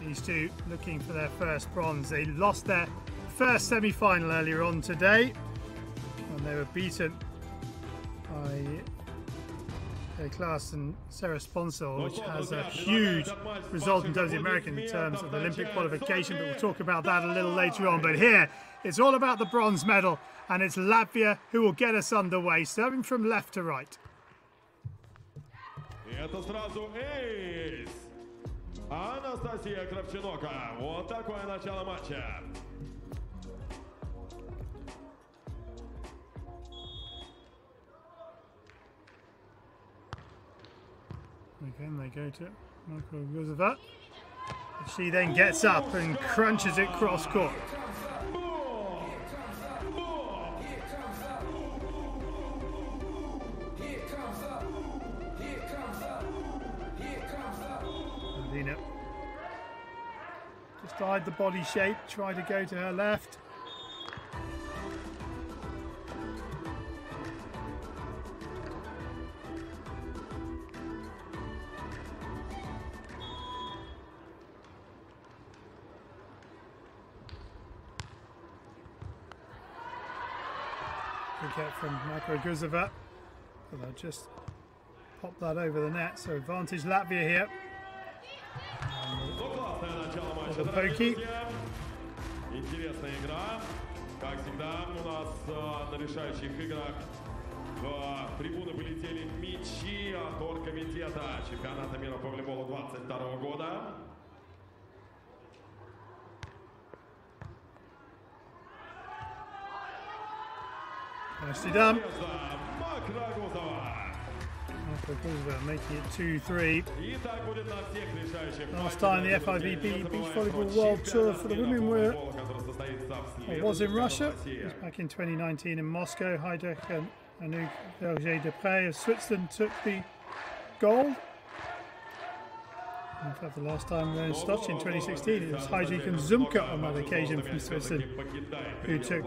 these two looking for their first bronze. They lost their first semi-final earlier on today and they were beaten by Claes and Sarah Sponcil, which has a huge result in terms of the American in terms of Olympic qualification, but we'll talk about that a little later on. But here, it's all about the bronze medal, and it's Latvia who will get us underway, serving from left to right. Это сразу эйс. Анастасия Кравчинока. Вот такое начало матча. Again, they go to Michael Guzovat. She then gets up and crunches it cross court. Just the body shape, tried to go to her left. Good get from Makroguzova. But they'll just pop that over the net. So advantage Latvia here. Pokey. Интересная игра. Как всегда, у нас э, на решающих играх в трибуны полетели мячи от оргкомитета чемпионата мира по волейболу 22 года. Nicely done. Макрагузова. making it 2-3. Last time the FIVB Beach Volleyball World Tour for the women were was in Russia. It was back in 2019 in Moscow. Heidrich and Anouk Deprez, of Switzerland took the gold. In fact, the last time they were in Sochi in 2016, it was Heidrich and Zumkehr on that occasion from Switzerland who took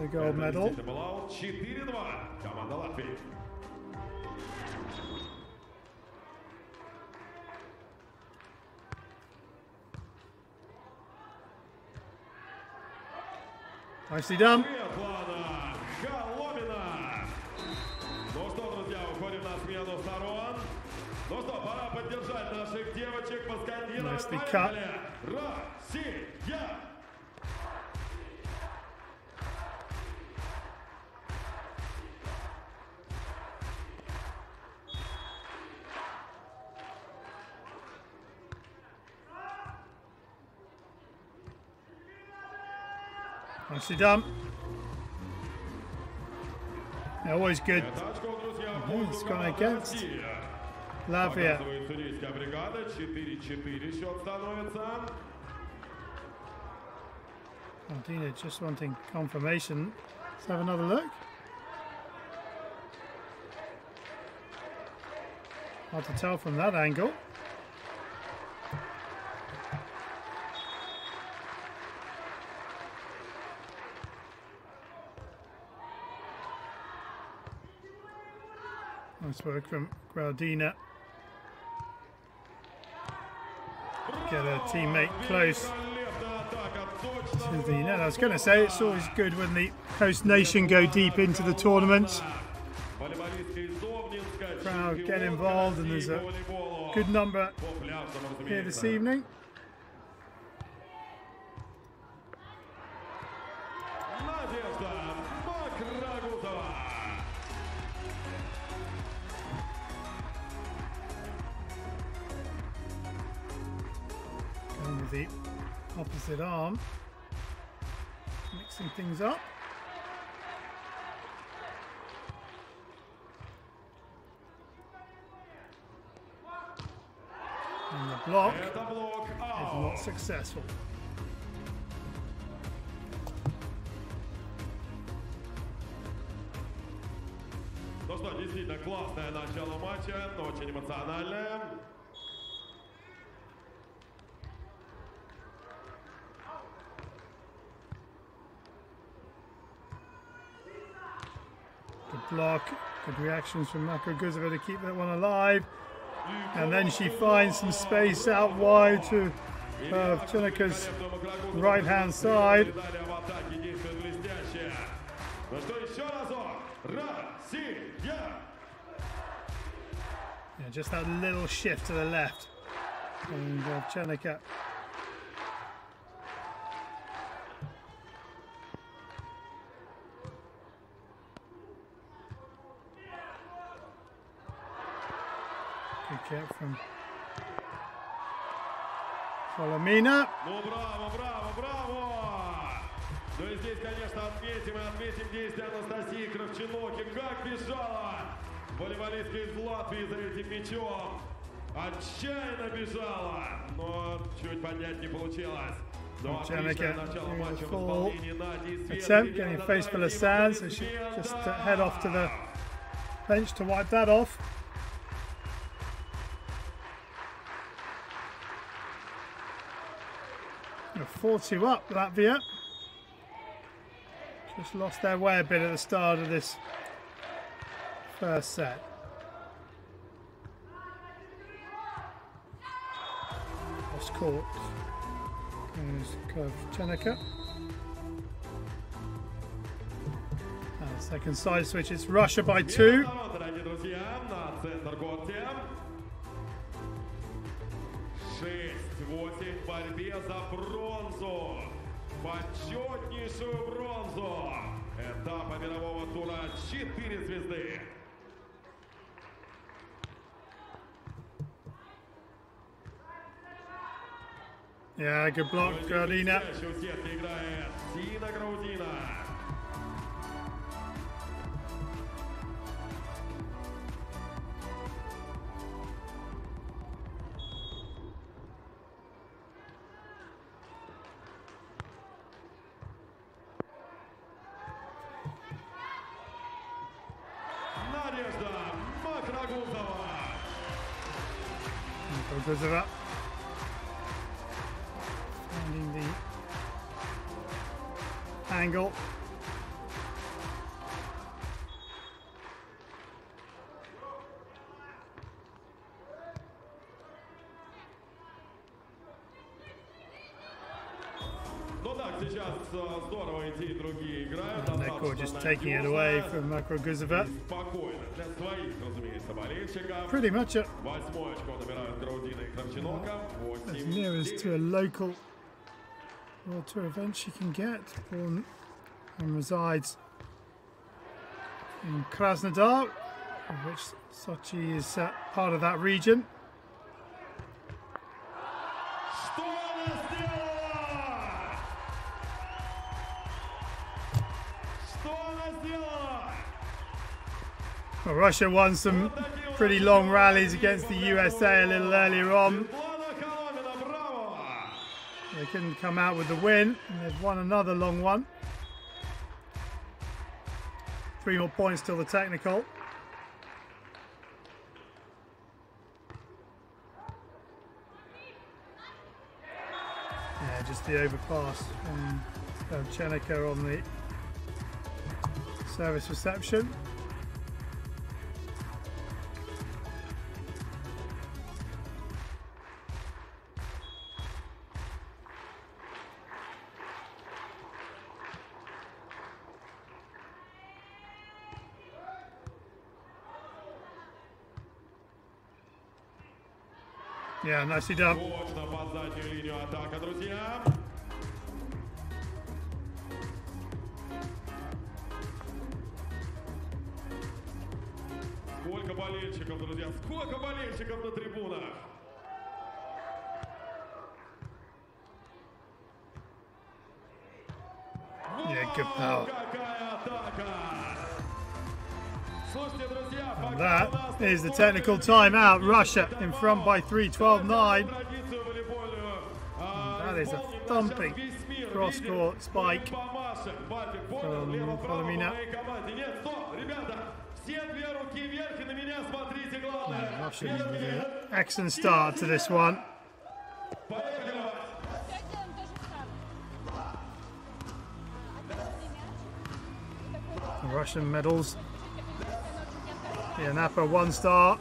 the gold medal. Головина. Ну что, друзья, уходим на смену сторон. Ну что, пора поддержать наших девочек, cut. Поехали! Россия! the dump. Always good. Oh, going against. Latvia. Martina just wanting confirmation. Let's have another look. Hard to tell from that angle. Work from Graudina. Get a teammate close to the net. I was going to say it's always good when the host nation go deep into the tournament. Crowd get involved and there's a good number here this evening. opposite arm. Mixing things up. And the block is Это блок not аут. successful. Ну что, действительно классное начало матча, но очень эмоциональное. block. Good reactions from Makroguzova to keep that one alive. And then she finds some space out wide to uh, Chinika's right hand side. Yeah, just that little shift to the left. And uh, out from Kholomina. Ну, браво, браво, браво! Ну и здесь, конечно, отметим и отметим действия Анастасии Кравченуки. Как бежала волейболистка из Латвии за этим мячом. Отчаянно бежала, но чуть поднять не получилось. Janica in the attempt, getting a face full of sand, so she just head off to the bench to wipe that off. 4-2 up, Latvia. Just lost their way a bit at the start of this first set. Lost court. Goes Kravcenoka. And second side switch, it's Russia by two. 8 в борьбе за бронзу. Почетнейшую бронзу этапа мирового тура 4 звезды. Yeah, good block, Gradina. Сина Because of that. Finding the angle. Ну так, сейчас э, здорово и те, и другие играют. Or just taking it away from Makroguzova. Pretty much it. As near as to a local World Tour event she can get. Born and resides in Krasnodar, of which Sochi is uh, part of that region. Well, Russia won some pretty long rallies against the USA a little earlier on. They couldn't come out with the win. they've won another long one. Three more points till the technical. Yeah, just the overpass from Chenica on the service reception. Nicely done. Точно под заднюю линию атака, друзья. Сколько болельщиков, друзья, сколько болельщиков на трибунах. Power. Какая атака! And that is the technical timeout. Russia in front by 3, 12 9. That is a thumping cross court spike from Kholomina. Yeah, excellent start to this one. Russian medals yeah, Napa one star.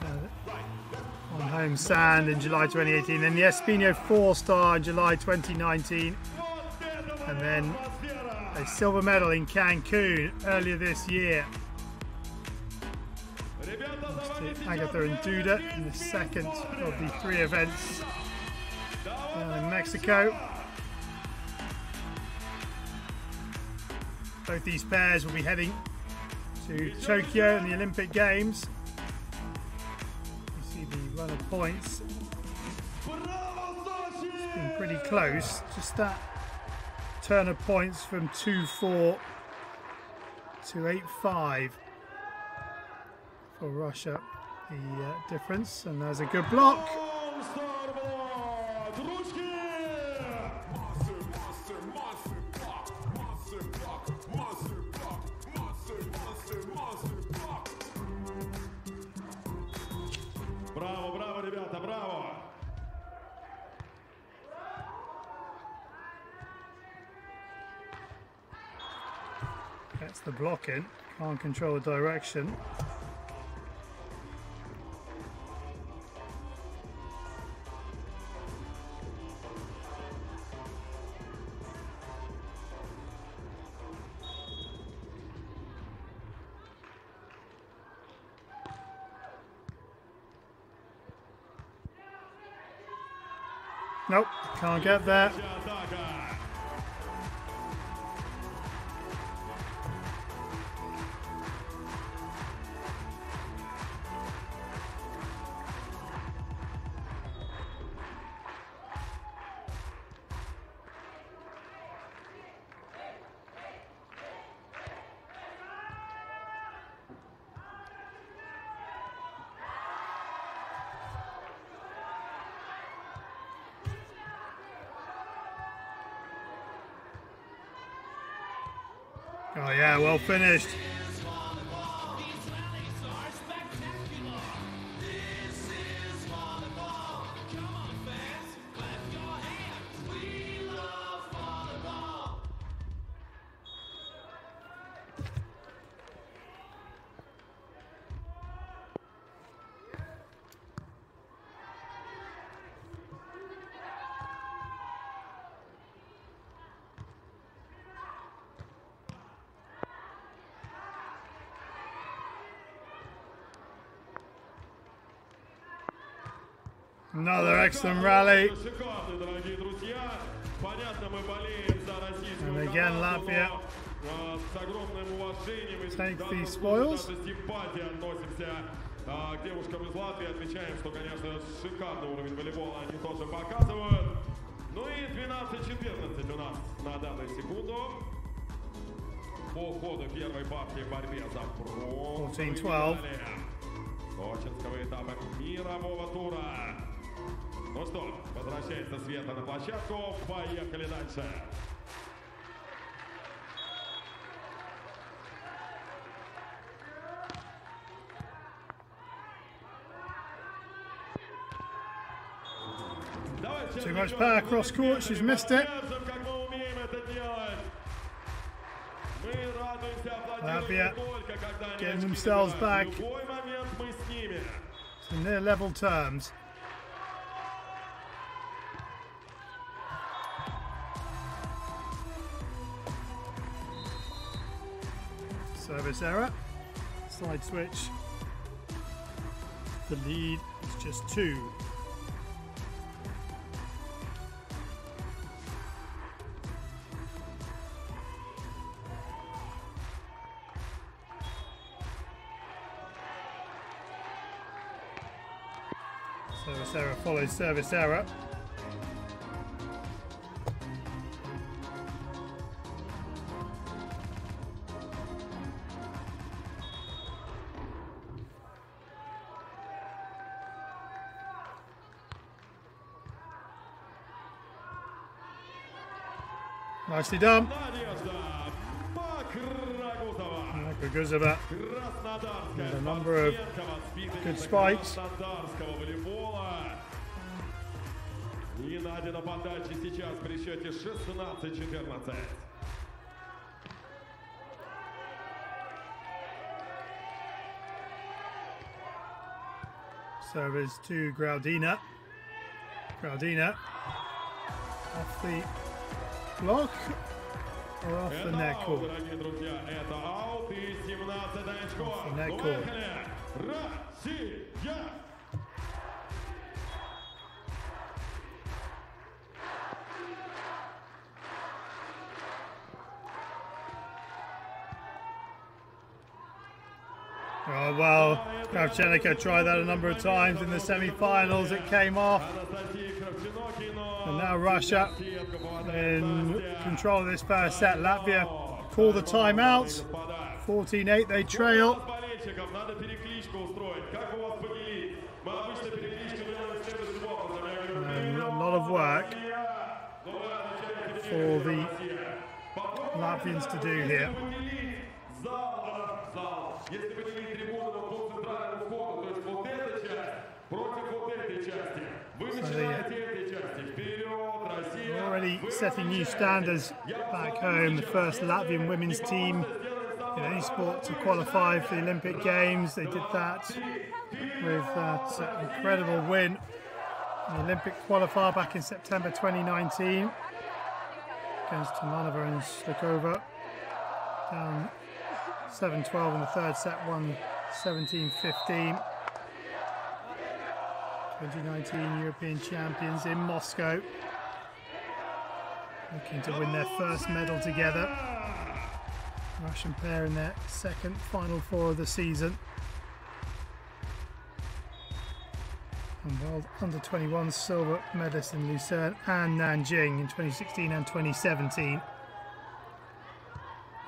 Uh, home sand in July 2018, then the Espinho four star in July 2019, and then a silver medal in Cancun earlier this year. Agatha and Duda in the second of the three events in Mexico. Both these pairs will be heading to Tokyo and the Olympic Games. You see the run of points. It's been pretty close. Just that turn of points from 2-4 to 8-5 for Russia. The uh, difference, and there's a good block. In. Can't control the direction. Nope, can't get there. Oh yeah, well finished. Another excellent rally. And again, Latvia take the spoils. к девушкам из Латвии отвечаем, что, конечно, шикарный уровень волейбола они тоже показывают. Ну и 12-14 у нас на данную секунду. По ходу первой партии борьбе за бронзу. Очень этапа мирового тура. Ну что, возвращается Света на площадку. Поехали дальше. Давайте Too much сейчас power ребята, cross court, she's missed it. покажем, как мы умеем это делать. Мы радуемся, Latvia аплодируем только когда они getting очки themselves забирают. back. В любой момент мы с ними. To near level terms. Service error. Side switch. The lead is just two. Service error follows service error. Nicely done. Надежда Макрагузова. Gaguzova Краснодарская a number of спортсменка, воспитанница good spikes. краснодарского волейбола. И Надя на подаче сейчас при счете 16-14. Service to Graudina. Graudina off the Clock or off? Off the net call. Oh, well, Kravcenoka tried that a number of times in the semi-finals. It came off and now Russia in control of this first set. Latvia call the timeout. 14-8 they trail. A lot of work for the Latvians to do here. The, already setting new standards back home. The first Latvian women's team in any sport to qualify for the Olympic Games. They did that with that incredible win in the Olympic qualifier back in September 2019 against Tomanova and Slukova. Down 7-12 in the third set, 1-17-15. 2019 European champions in Moscow. Looking to win their first medal together. Russian pair in their second final four of the season. And world under 21 silver medalists in Lucerne and Nanjing in 2016 and 2017.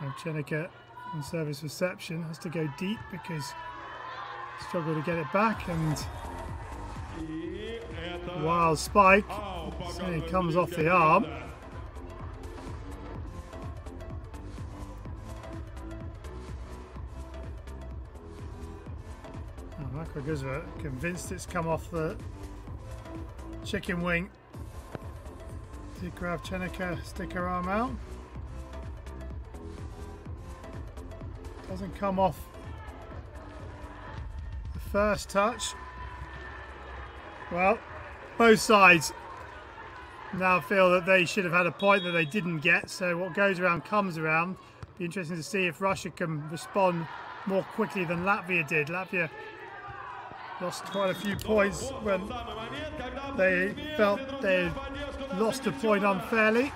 Now Chenica on service reception has to go deep because struggled to get it back and Wild spike. So he comes off the arm. Guzma convinced it's come off the chicken wing. Did Kravcenoka stick her arm out? Doesn't come off the first touch. Well, both sides now feel that they should have had a point that they didn't get. So what goes around comes around. Be interesting to see if Russia can respond more quickly than Latvia did. Latvia lost quite a few points when they felt they lost a point unfairly.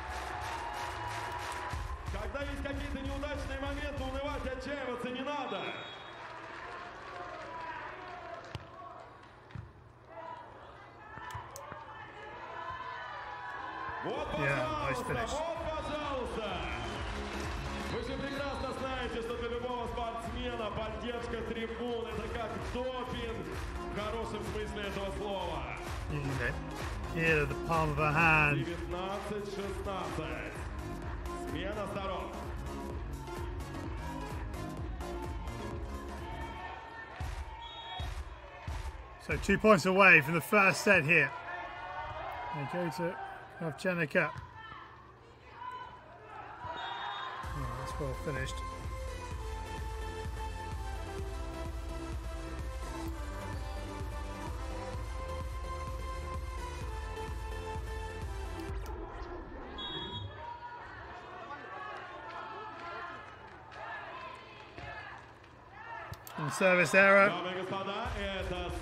Two points away from the first set here. They go to Kravcenoka. Oh, that's well finished. And service error.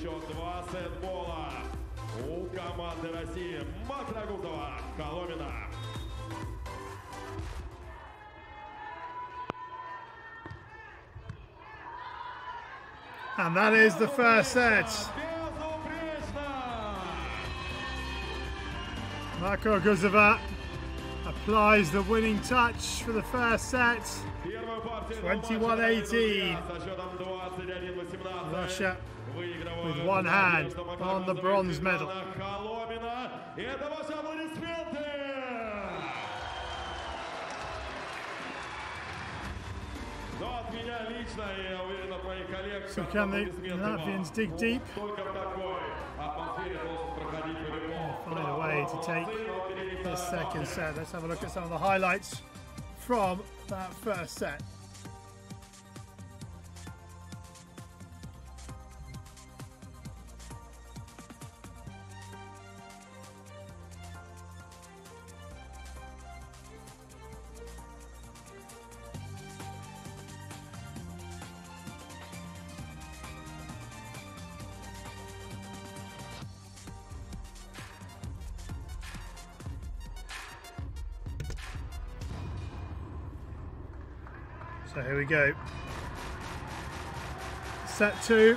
счет 2 сетбола у команды России Коломина. And that is the first set. Makroguzova applies the winning touch for the first set. 21-18. Russia with one hand on the bronze medal. So can the Latvians dig deep? Find a way to take the second set. Let's have a look at some of the highlights from that first set. Set two.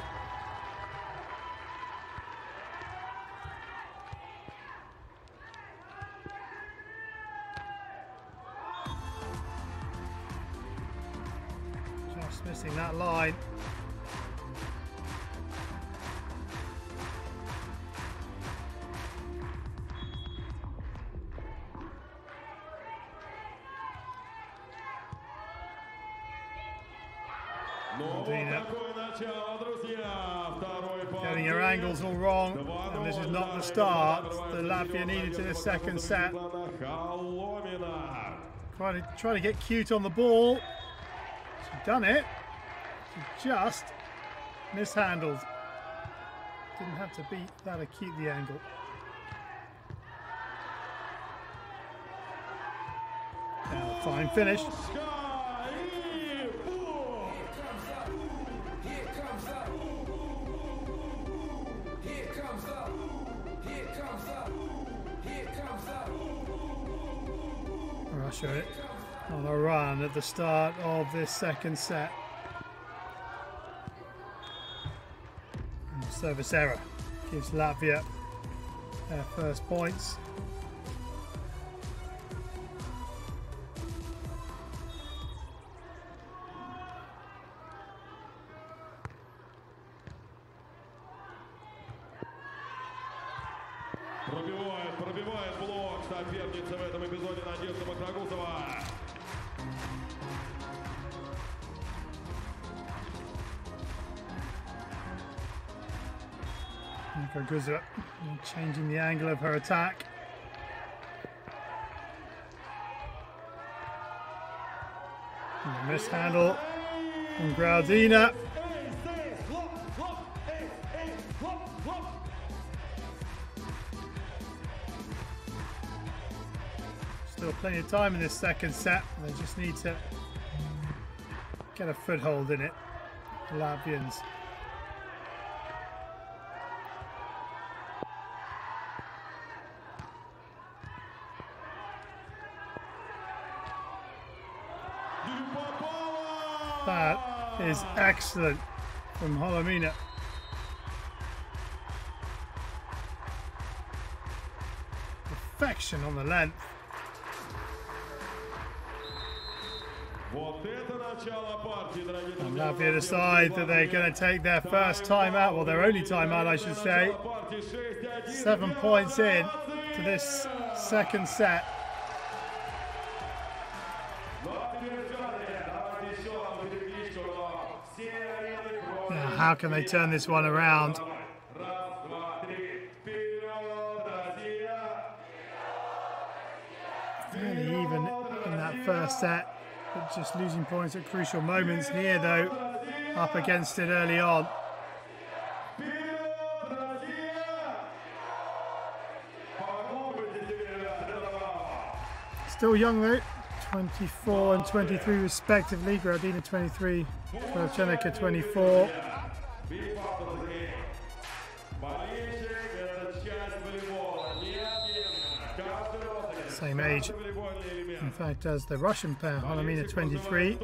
Second set. Trying to try to get cute on the ball. She's done it. She just mishandled. Didn't have to be that acute the angle. Now, fine finish. Russia on a run at the start of this second set. And service error gives Latvia their first points. Changing the angle of her attack. And a mishandle from Graudina. Still plenty of time in this second set. They just need to get a foothold in it. The Latvians. That is excellent from Kholomina. Perfection on the length. I'm now the to side that they're going to take their first time out, well, their only time out, I should say. Seven points in to this second set. how can they turn this one around? Really even in that first set, but just losing points at crucial moments. Here, though, up against it early on. Still young though, 24 and 23 respectively. Graudina 23, Kravcenoka 24. Same age. In fact, as the Russian pair, Kholomina 23,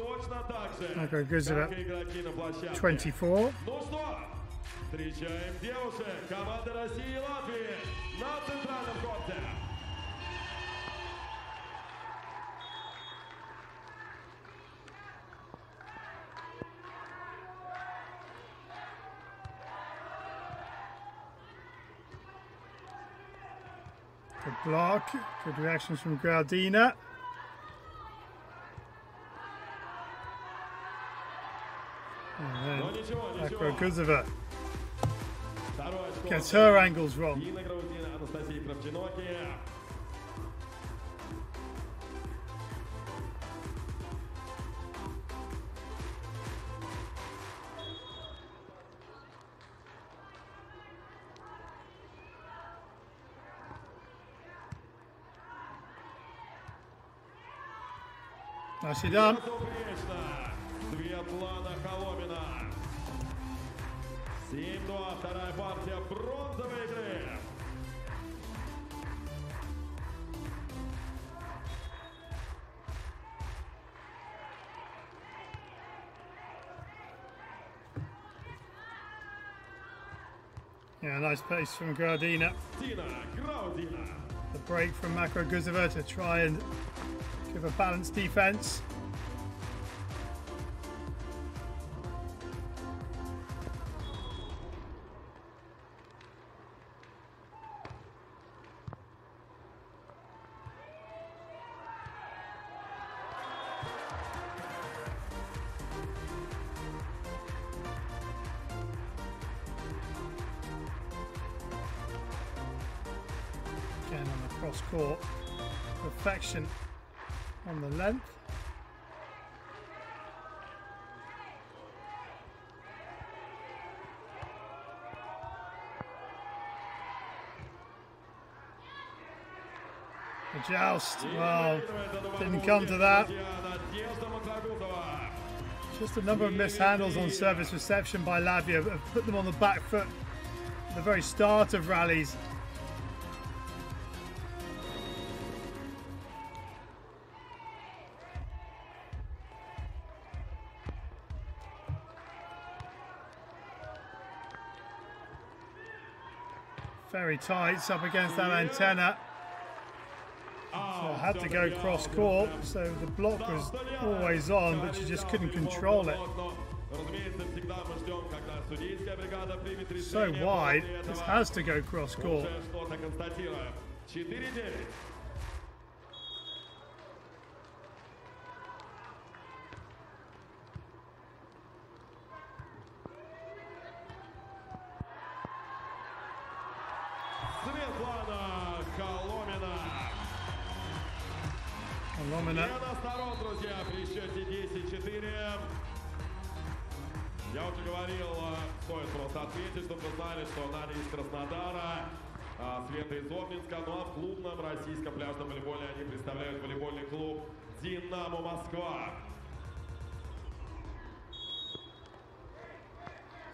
Agro 24. block. Good reactions from Graudina. And then gets her angles wrong. На себя. Светлана Холомина. 7-2, вторая партия бронзовой игры. Yeah, nice pace from Graudina. The break from Makroguzova to try and give a balanced defense. The joust. Well, didn't come to that. Just a number of mishandles on service reception by Latvia have put them on the back foot at the very start of rallies. Very tight, up against that antenna. Had to go cross court, so the block was always on, but you just couldn't control it. So wide, this has to go cross court. Я уже говорил, что это просто отметить, чтобы вы знали, что Надя из Краснодара, Света из Обнинска, ну а в клубном российском пляжном волейболе они представляют волейбольный клуб «Динамо Москва».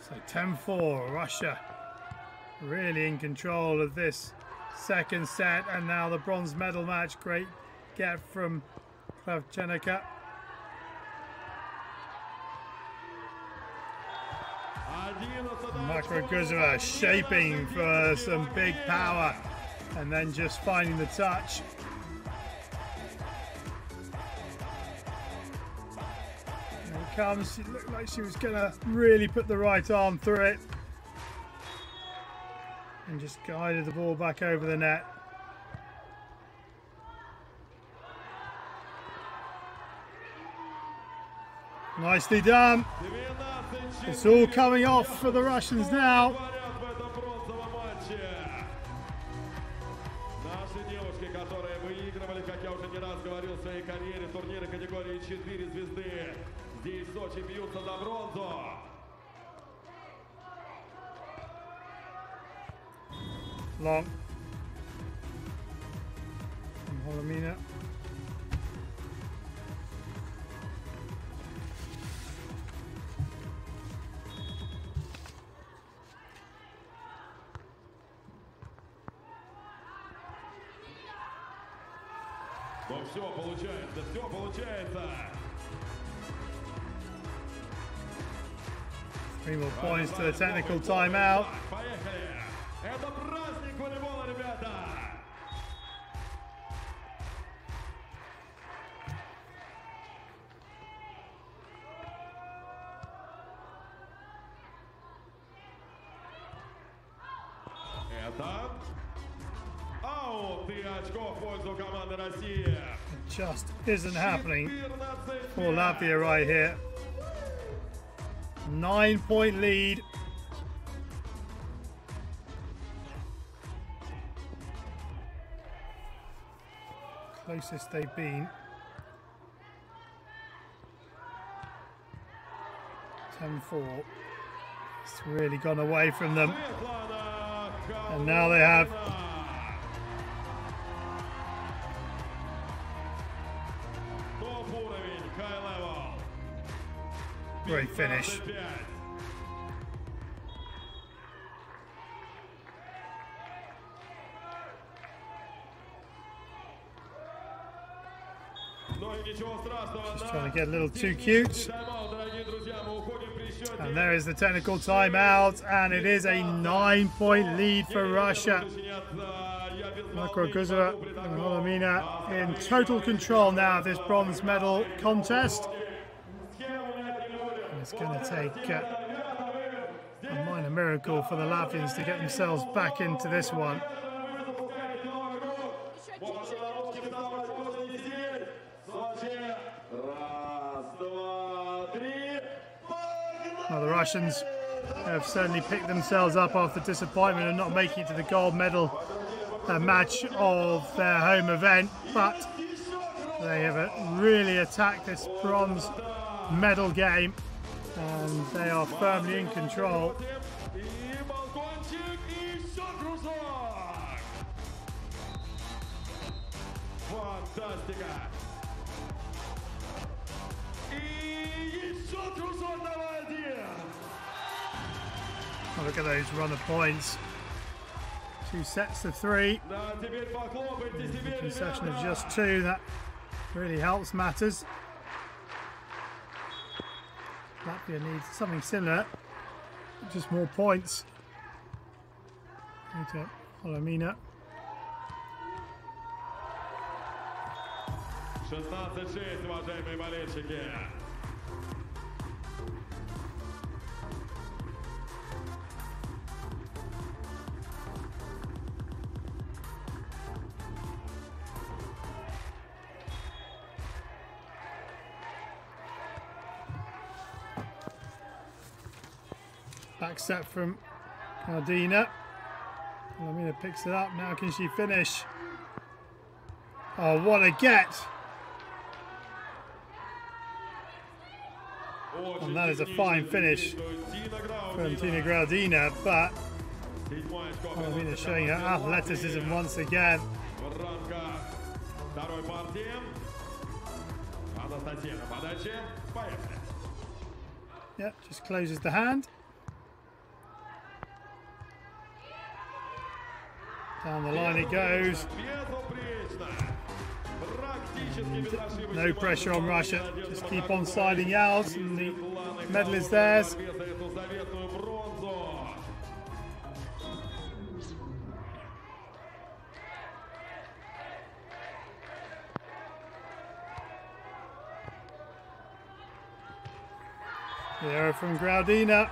So 10-4, Russia really in control of this second set and now the bronze medal match. Great get from Kravcenoka. Makroguzova shaping for some big power and then just finding the touch. Here it comes. It looked like she was going to really put the right arm through it. And just guided the ball back over the net. Nicely done. 12 It's all coming off for the Russians now. Говорят в этом бронзовом матче. Наши девушки, которые выигрывали, как я уже не раз говорил в своей карьере, турниры категории 4 звезды, здесь в Сочи бьются за бронзу. Long. From Holomina. все получается, все получается. Three more points to the technical timeout. just isn't happening for Latvia right here. Nine point lead. Closest they've been. 10-4. It's really gone away from them. And now they have finish. Just trying to get a little too cute. And there is the technical timeout, and it is a nine-point lead for Russia. Makroguzova and Kholomina in total control now of this bronze medal contest. It's going to take uh, a minor miracle for the Latvians to get themselves back into this one. Well, the Russians have certainly picked themselves up after disappointment of not making it to the gold medal uh, match of their home event, but they have uh, really attacked this bronze medal game and they are firmly in control. И балкончик, и еще кружок. Фантастика. И еще кружок, давай один. Oh, look at those runner points. Two sets of three, Да, теперь похлопайте себе, concession of ребята. just two. That really helps matters. Latvia needs something similar, just more points. Go Kholomina. Back set from Graudina. Lamina picks it up. Now can she finish? Oh, what a get! And that is a fine finish from Tina Graudina, but Lamina showing her athleticism once again. Yep, just closes the hand. Down the line it goes. No pressure on Russia. Just keep on sliding out, and the medal is theirs. The arrow from Graudina.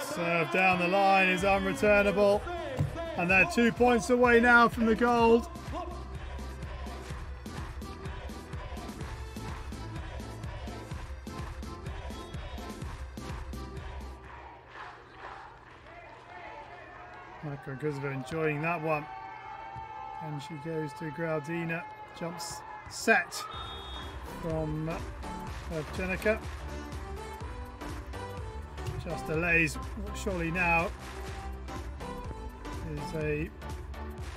Serve down the line is unreturnable. And they're two points away now from the gold. Makroguzova enjoying that one. And she goes to Graudina. Jumps set from uh, Evgenika just delays. Surely now is a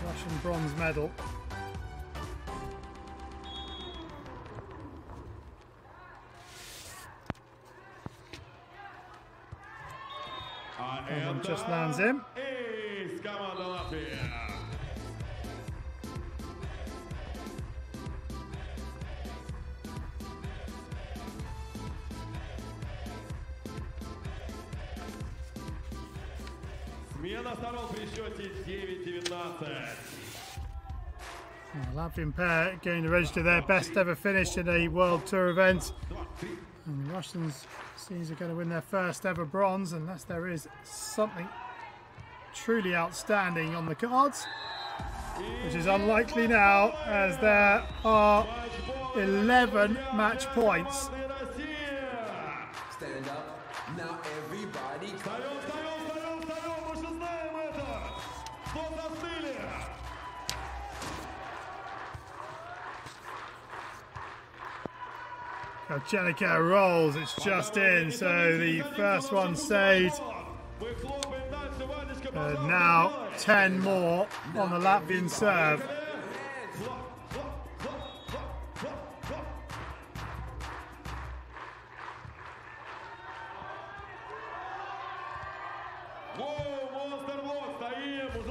Russian bronze medal. And just lands in. Смена сторон при счете 9-19. The Latvian pair going to register their best ever finish in a World Tour event. Два, три. And the Russians seems are going to win their first ever bronze unless there is something truly outstanding on the cards, which is unlikely now as there are 11 match points. Chenica rolls, it's just in. So the first one saved. Uh, now 10 more on the Latvian serve.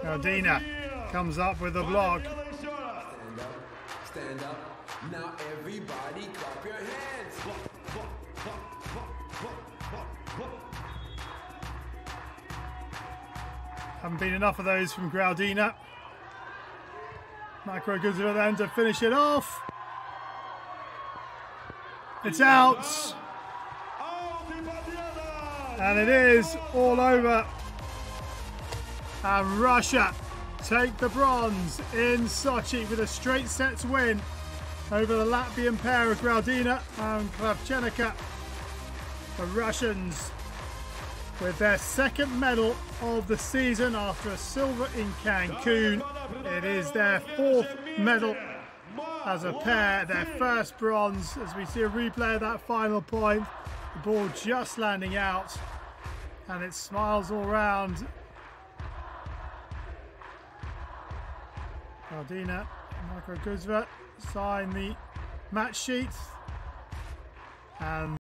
Now Dina comes up with the block. Stand up. Now everybody clap your hands. Haven't been enough of those from Graudina. Macro gives the end to finish it off. It's out. And it is all over. And Russia take the bronze in Sochi with a straight sets win over the Latvian pair of Graudina and Kravcenoka. The Russians with their second medal of the season after a silver in Cancun. It is their fourth medal as a pair, their first bronze. As we see a replay of that final point, the ball just landing out, and it smiles all round. Graudina, Micro Guzva sign the match sheet, and